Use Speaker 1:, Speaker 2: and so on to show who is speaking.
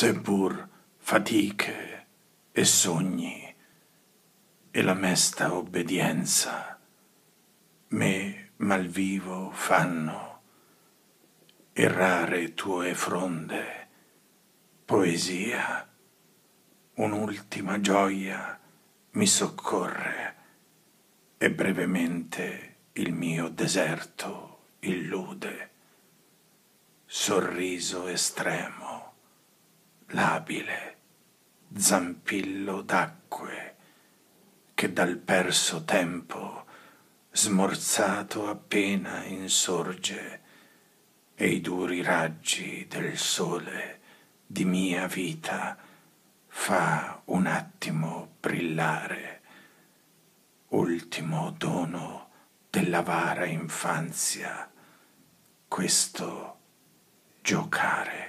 Speaker 1: seppur fatiche e sogni e la mesta obbedienza me malvivo fanno errare tue fronde poesia un'ultima gioia mi soccorre e brevemente il mio deserto illude sorriso estremo, labile, zampillo d'acque che dal perso tempo smorzato appena insorge e i duri raggi del sole di mia vita fa un attimo brillare, ultimo dono dell'avara infanzia, questo giocare.